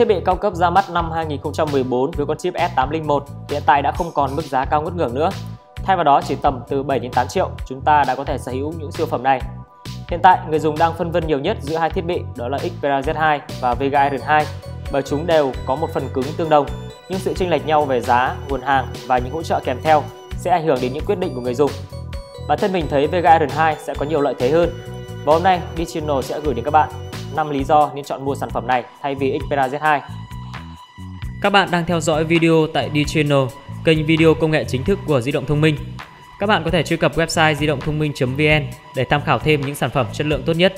Thiết bị cao cấp ra mắt năm 2014 với con chip S801 hiện tại đã không còn mức giá cao ngất ngưỡng nữa. Thay vào đó chỉ tầm từ 7 đến 8 triệu, chúng ta đã có thể sở hữu những siêu phẩm này. Hiện tại, người dùng đang phân vân nhiều nhất giữa hai thiết bị đó là Xperia Z2 và Vega Iron 2 bởi chúng đều có một phần cứng tương đồng, nhưng sự chênh lệch nhau về giá, nguồn hàng và những hỗ trợ kèm theo sẽ ảnh hưởng đến những quyết định của người dùng. Bản thân mình thấy Vega Iron 2 sẽ có nhiều lợi thế hơn. Và hôm nay, Digital sẽ gửi đến các bạn 5 lý do nên chọn mua sản phẩm này thay vì Xperia Z2. Các bạn đang theo dõi video tại D-Channel, kênh video công nghệ chính thức của di động thông minh. Các bạn có thể truy cập website di động thông minh.vn để tham khảo thêm những sản phẩm chất lượng tốt nhất.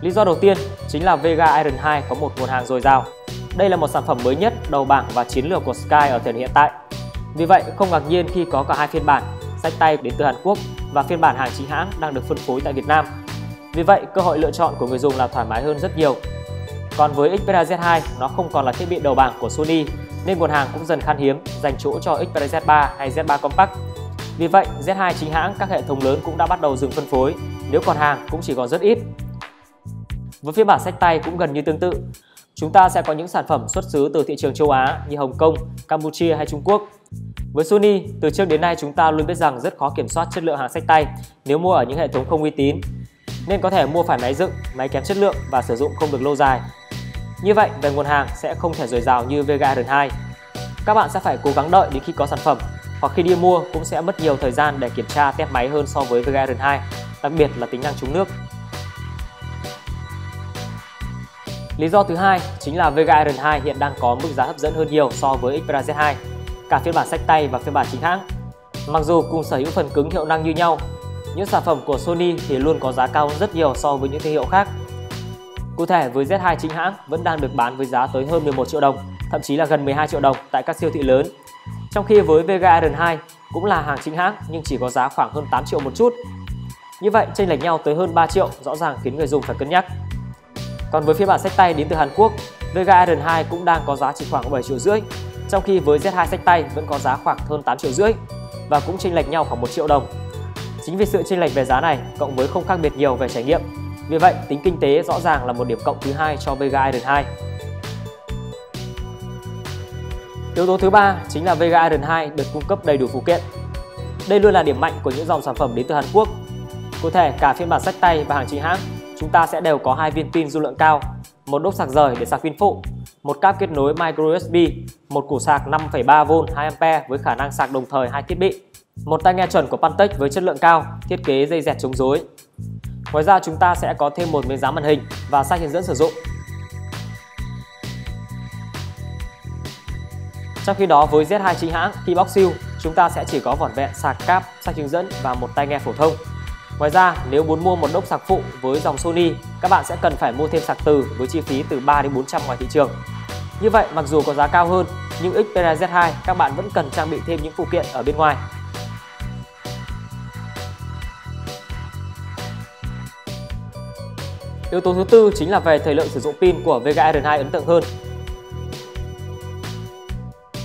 Lý do đầu tiên chính là Vega Iron 2 có một nguồn hàng dồi dào. Đây là một sản phẩm mới nhất, đầu bảng và chiến lược của Sky ở thời điểm hiện tại. Vì vậy, không ngạc nhiên khi có cả hai phiên bản, sách tay đến từ Hàn Quốc và phiên bản hàng chính hãng đang được phân phối tại Việt Nam. Vì vậy, cơ hội lựa chọn của người dùng là thoải mái hơn rất nhiều. Còn với Xperia Z2, nó không còn là thiết bị đầu bảng của Sony nên nguồn hàng cũng dần khan hiếm, dành chỗ cho Xperia Z3 hay Z3 Compact. Vì vậy, Z2 chính hãng các hệ thống lớn cũng đã bắt đầu dừng phân phối, nếu còn hàng cũng chỉ còn rất ít. Với phiên bản sách tay cũng gần như tương tự, chúng ta sẽ có những sản phẩm xuất xứ từ thị trường châu Á như Hồng Kông, Campuchia hay Trung Quốc. Với Sony, từ trước đến nay chúng ta luôn biết rằng rất khó kiểm soát chất lượng hàng sách tay nếu mua ở những hệ thống không uy tín nên có thể mua phải máy dựng, máy kém chất lượng và sử dụng không được lâu dài. Như vậy, về nguồn hàng sẽ không thể dồi dào như Vega Iron 2. Các bạn sẽ phải cố gắng đợi đến khi có sản phẩm hoặc khi đi mua cũng sẽ mất nhiều thời gian để kiểm tra test máy hơn so với Vega Iron 2, đặc biệt là tính năng chống nước. Lý do thứ hai chính là Vega Iron 2 hiện đang có mức giá hấp dẫn hơn nhiều so với Xperia Z2, cả phiên bản sách tay và phiên bản chính hãng. Mặc dù cùng sở hữu phần cứng hiệu năng như nhau, những sản phẩm của Sony thì luôn có giá cao rất nhiều so với những thương hiệu khác. Cụ thể với Z2 chính hãng vẫn đang được bán với giá tới hơn 11 triệu đồng, thậm chí là gần 12 triệu đồng tại các siêu thị lớn. Trong khi với Vega Iron 2 cũng là hàng chính hãng nhưng chỉ có giá khoảng hơn 8 triệu một chút. Như vậy chênh lệch nhau tới hơn 3 triệu rõ ràng khiến người dùng phải cân nhắc. Còn với phiên bản sách tay đến từ Hàn Quốc, Vega Iron 2 cũng đang có giá chỉ khoảng 7 triệu rưỡi, trong khi với Z2 sách tay vẫn có giá khoảng hơn 8 triệu rưỡi và cũng chênh lệch nhau khoảng 1 triệu đồng. Chính vì sự chênh lệch về giá này cộng với không khác biệt nhiều về trải nghiệm, vì vậy tính kinh tế rõ ràng là một điểm cộng thứ hai cho Vega Iron 2. Yếu tố thứ ba chính là Vega Iron 2 được cung cấp đầy đủ phụ kiện. Đây luôn là điểm mạnh của những dòng sản phẩm đến từ Hàn Quốc. Cụ thể, cả phiên bản sách tay và hàng chính hãng, chúng ta sẽ đều có hai viên pin dung lượng cao, một đốc sạc rời để sạc pin phụ, một cáp kết nối micro USB, một củ sạc 5,3V 2A với khả năng sạc đồng thời hai thiết bị một tai nghe chuẩn của Pantech với chất lượng cao, thiết kế dây dẹt chống rối. Ngoài ra chúng ta sẽ có thêm một miếng dán màn hình và sách hướng dẫn sử dụng. Trong khi đó với Z2 chính hãng T-Box chúng ta sẽ chỉ có vỏn vẹn sạc cáp, sách hướng dẫn và một tai nghe phổ thông. Ngoài ra, nếu muốn mua một đốc sạc phụ với dòng Sony, các bạn sẽ cần phải mua thêm sạc từ với chi phí từ 3 đến 400 ngoài thị trường. Như vậy, mặc dù có giá cao hơn, nhưng Xperia Z2 các bạn vẫn cần trang bị thêm những phụ kiện ở bên ngoài Yếu tố thứ tư chính là về thời lượng sử dụng pin của Vega Iron 2 ấn tượng hơn.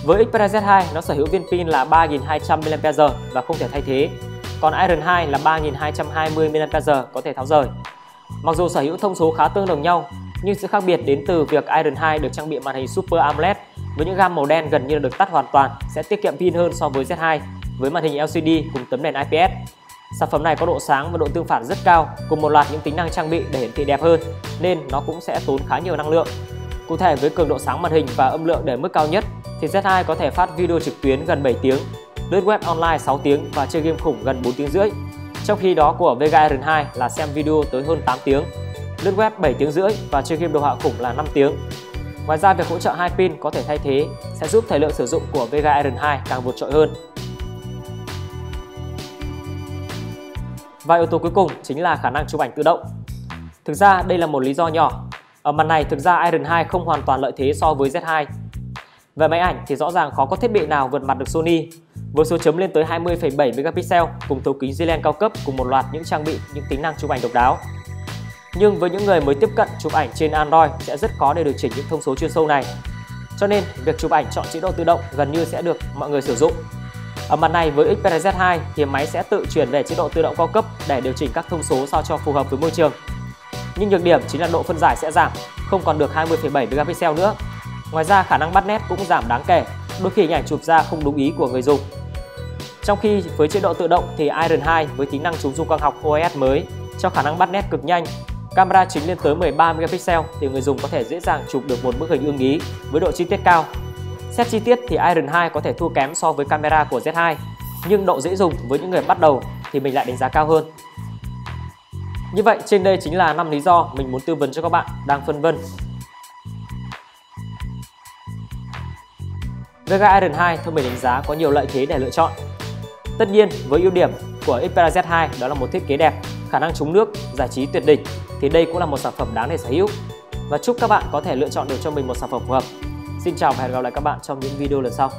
Với Xperia Z2, nó sở hữu viên pin là 3200 mAh và không thể thay thế, còn Iron 2 là 3220 mAh có thể tháo rời. Mặc dù sở hữu thông số khá tương đồng nhau, nhưng sự khác biệt đến từ việc Iron 2 được trang bị màn hình Super AMOLED với những gam màu đen gần như được tắt hoàn toàn sẽ tiết kiệm pin hơn so với Z2 với màn hình LCD cùng tấm nền IPS Sản phẩm này có độ sáng và độ tương phản rất cao cùng một loạt những tính năng trang bị để hiển thị đẹp hơn nên nó cũng sẽ tốn khá nhiều năng lượng. Cụ thể với cường độ sáng màn hình và âm lượng để mức cao nhất thì Z2 có thể phát video trực tuyến gần 7 tiếng, lướt web online 6 tiếng và chơi game khủng gần 4 tiếng rưỡi. Trong khi đó của Vega Iron 2 là xem video tới hơn 8 tiếng, lướt web 7 tiếng rưỡi và chơi game đồ họa khủng là 5 tiếng. Ngoài ra việc hỗ trợ hai pin có thể thay thế sẽ giúp thời lượng sử dụng của Vega Iron 2 càng vượt trội hơn. Và yếu tố cuối cùng chính là khả năng chụp ảnh tự động. Thực ra đây là một lý do nhỏ. Ở mặt này thực ra Iron 2 không hoàn toàn lợi thế so với Z2. Về máy ảnh thì rõ ràng khó có thiết bị nào vượt mặt được Sony với số chấm lên tới 20,7 megapixel cùng thấu kính Zelen cao cấp cùng một loạt những trang bị những tính năng chụp ảnh độc đáo. Nhưng với những người mới tiếp cận chụp ảnh trên Android sẽ rất khó để điều chỉnh những thông số chuyên sâu này. Cho nên việc chụp ảnh chọn chế độ tự động gần như sẽ được mọi người sử dụng ở mặt này với Xperia Z2 thì máy sẽ tự chuyển về chế độ tự động cao cấp để điều chỉnh các thông số sao cho phù hợp với môi trường. Nhưng nhược điểm chính là độ phân giải sẽ giảm, không còn được 20,7 megapixel nữa. Ngoài ra khả năng bắt nét cũng giảm đáng kể, đôi khi hình ảnh chụp ra không đúng ý của người dùng. Trong khi với chế độ tự động thì Iron 2 với tính năng chống rung quang học OIS mới cho khả năng bắt nét cực nhanh, camera chính lên tới 13 megapixel thì người dùng có thể dễ dàng chụp được một bức hình ưng ý với độ chi tiết cao. Xét chi tiết thì Iron 2 có thể thua kém so với camera của Z2, nhưng độ dễ dùng với những người bắt đầu thì mình lại đánh giá cao hơn. Như vậy trên đây chính là 5 lý do mình muốn tư vấn cho các bạn đang phân vân. Vega Iron 2 theo mình đánh giá có nhiều lợi thế để lựa chọn. Tất nhiên với ưu điểm của Xperia Z2 đó là một thiết kế đẹp, khả năng chống nước, giải trí tuyệt đỉnh thì đây cũng là một sản phẩm đáng để sở hữu. Và chúc các bạn có thể lựa chọn được cho mình một sản phẩm phù hợp. Xin chào và hẹn gặp lại các bạn trong những video lần sau.